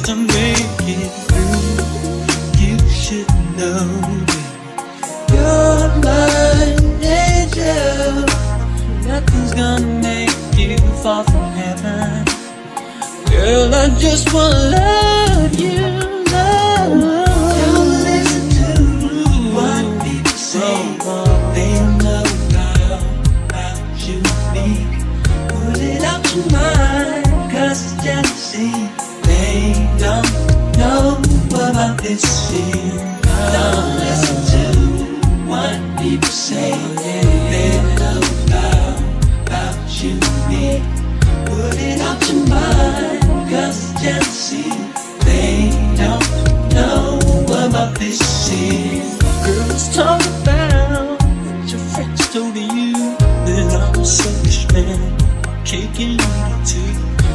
to make it through. You should know you're my angel. Nothing's gonna make you fall from heaven. Girl, I just wanna love you. taking you to.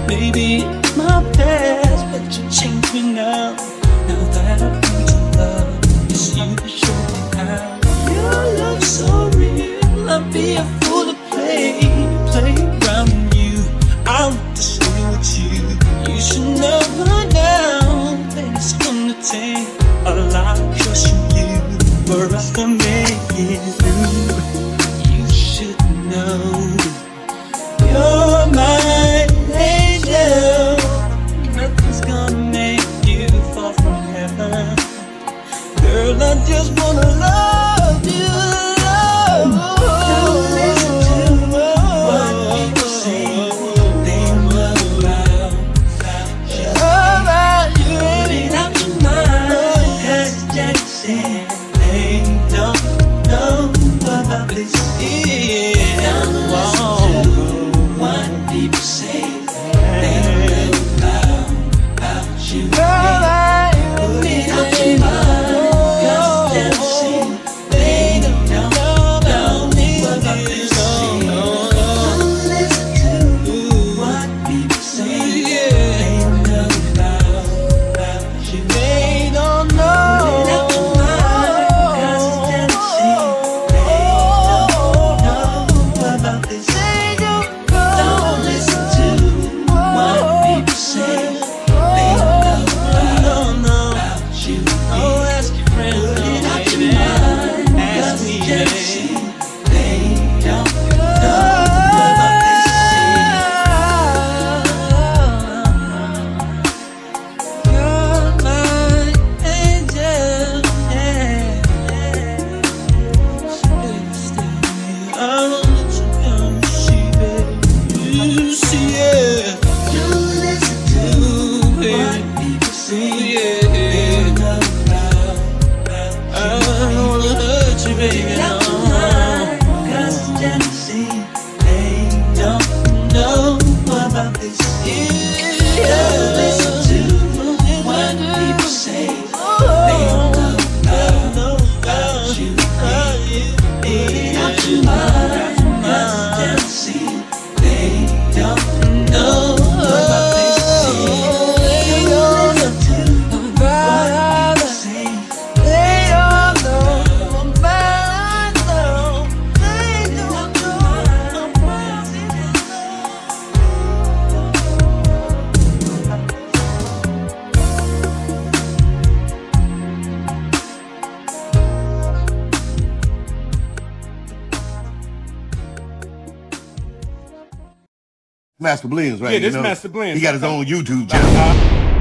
Maybe it's my past, but you changed me now. Now that I've come to love, it's you that showed me how. Your love's so real, I'd be a fool to play, play around you. I want to stay with you. You should know by now that it's gonna take a lot of trust from you for us to make it through. You should know. pretend ain't no number What people say, they know about, about you. Masta Blendz, right? Yeah, this you know, Masta Blendz. He got his own YouTube channel. Uh-huh.